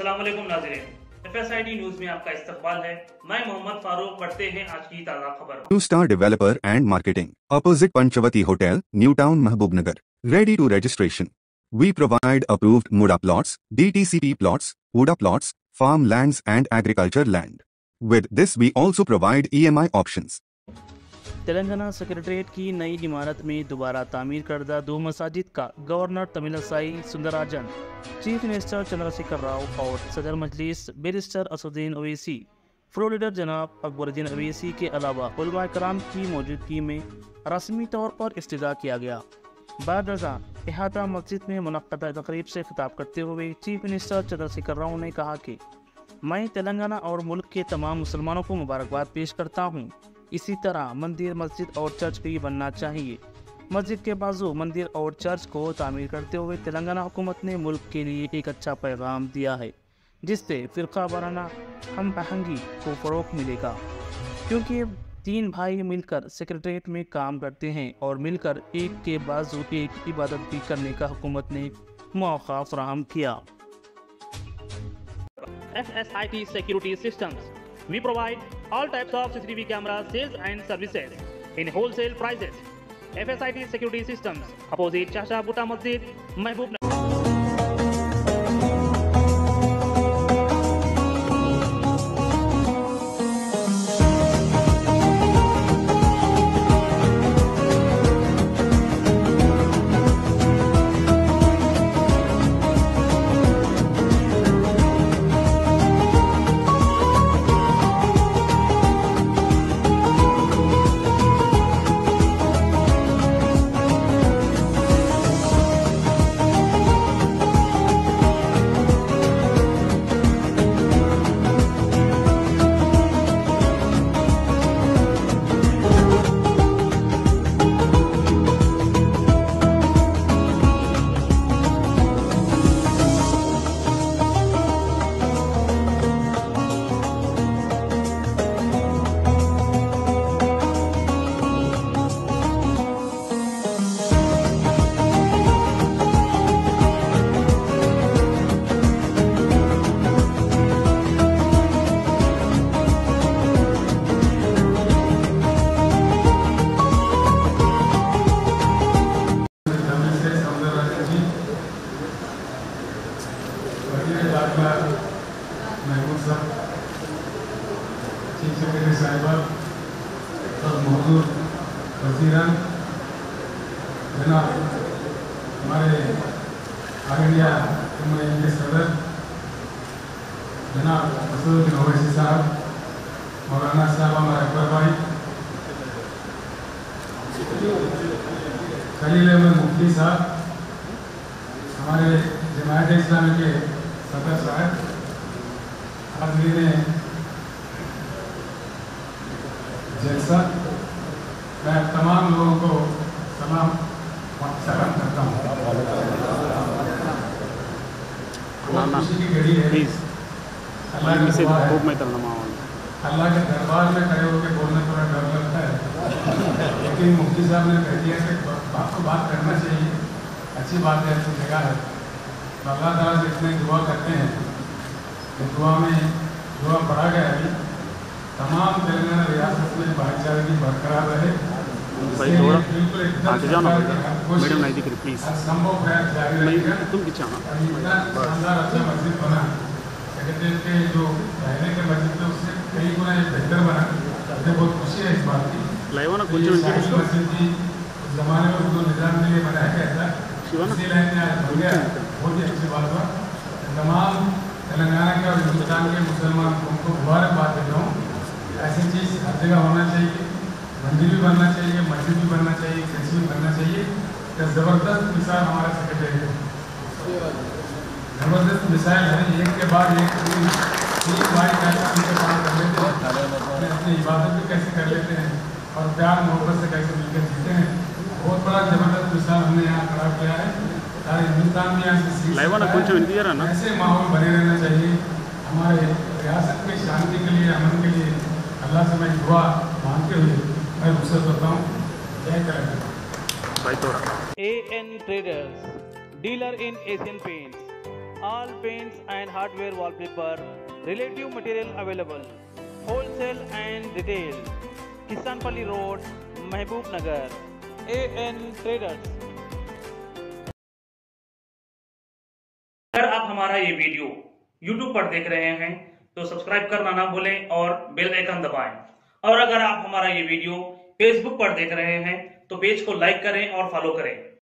वालेकुम नाजरीन एफएसआईडी न्यूज़ में आपका है मैं मोहम्मद फारूक पढ़ते हैं आज की ताज़ा खबर New Star Developer and Marketing. Opposite Panchavati Hotel, Newtown, Mahbubnagar. Ready to registration. We provide approved Muda plots, DTCP plots, Uda plots, farm lands and agriculture land. With this we also provide EMI options. Telangana secretariat की नई इमारत में दोबारा तामीर करदा दो मसाजिद का governor Tamilisai Soundararajan chief minister Chandrashekar Rao और सदर Majlis barrister Asaduddin Owaisi floor leader जनाब अकबरुद्दीन अवैसी के अलावा कराम की मौजूदगी में रस्मी तौर पर इफ्तः किया गया। बाद रजा अहाता मस्जिद में मुनदा तकरीब से खिताब करते हुए चीफ मिनिस्टर चंद्रशेखर राव ने कहा कि, मैं तेलंगाना और मुल्क के तमाम मुसलमानों को मुबारकबाद पेश करता हूँ। इसी तरह मंदिर, मस्जिद और चर्च भी बनना चाहिए मस्जिद के बाजू मंदिर और चर्च को तामीर करते हुए तेलंगाना हुकूमत ने मुल्क के लिए एक अच्छा पैगाम दिया है, जिससे फ़िरका वाराना हम आहंगी को फ़रोग मिलेगा क्योंकि तीन भाई मिलकर सेक्रेटरीट में काम करते हैं और मिलकर एक के बाजू एक इबादत भी करने का हुकूमत ने मौका फ्राहम किया FSIT Security Systems. We provide all types of CCTV camera sales and services in wholesale prices. FSIT Security Systems, opposite Chasha Buta Masjid, Mehboob दाखला महबूब साहब चीफ सेक्रेटरी साहिबा। और मौजूद वजीरान जनाब, हमारे इंडिया एम के सदर, जनाब असदुद्दीन ओवैसी साहब, मौलाना साहब हमारे अकबर भाई, खलील अहमद मुफ्ती साहब, हमारे जमायत इस्लामी के सदर साहब आदमी जलसा मैं तमाम लोगों को सलाम सलाम करता हूँ। खुशी की घड़ी है। अल्लाह की अल्लाह के दरबार में खड़े होकर बोलना थोड़ा डर लगता है। लेकिन मुफ्ती साहब ने कह दिया कि बात को बात करना चाहिए। अच्छी बात है अच्छी जगह है। तो अल्लाह ताला से दुआ करते हैं दुआ में दुआ पढ़ा गया अभी। तमाम तेलंगाना रियासत में भाईचारे की बरकरार रहे। अच्छा बहुत खुशी है इस बात की। तो जमाने में उर्दू निज़ाम के लिए बनाया गया था। आज गया। बहुत ही अच्छी बात हुआ। तमाम तेलंगाना के और हिंदुस्तान के मुसलमान को उनको मुबारकबाद देता हूँ। ऐसी चीज़ हर जगह होना चाहिए। मंदिर भी बनना चाहिए, मस्जिद भी बनना चाहिए, चर्च भी बनना चाहिए। तो ज़बरदस्त मिसाल हमारा सेक्रेटरी है। ज़बरदस्त मिसाइल है। एक के बाद एक कैसे काम कर लेते हैं। अपनी इबादत भी कैसे कर लेते हैं और प्यार मोहब्बत से कैसे मिलकर जीते हैं। बहुत बड़ा ज़बरदस्त मिसाल हमने यहाँ खड़ा किया है। कारण हिंदुस्तान में ऐसे लाइवा ना कुछ हिंदी ना ऐसे माहौल बने रहना चाहिए हमारे रियासत में शांति के लिए अमन के लिए अल्लाह से मैं दुआ मांगते हुए मैं रुखसत करता हूँ जय करें A N traders dealer in Asian Paints. All paints and hardware wallpaper, relative material available. Wholesale and retail. Kisanpalli Road, Mehboob Nagar. AN Traders. हमारा ये वीडियो YouTube पर देख रहे हैं तो सब्सक्राइब करना ना भूलें और बेल आइकन दबाएँ। और अगर आप हमारा ये वीडियो Facebook पर देख रहे हैं तो पेज को लाइक करें और फॉलो करें।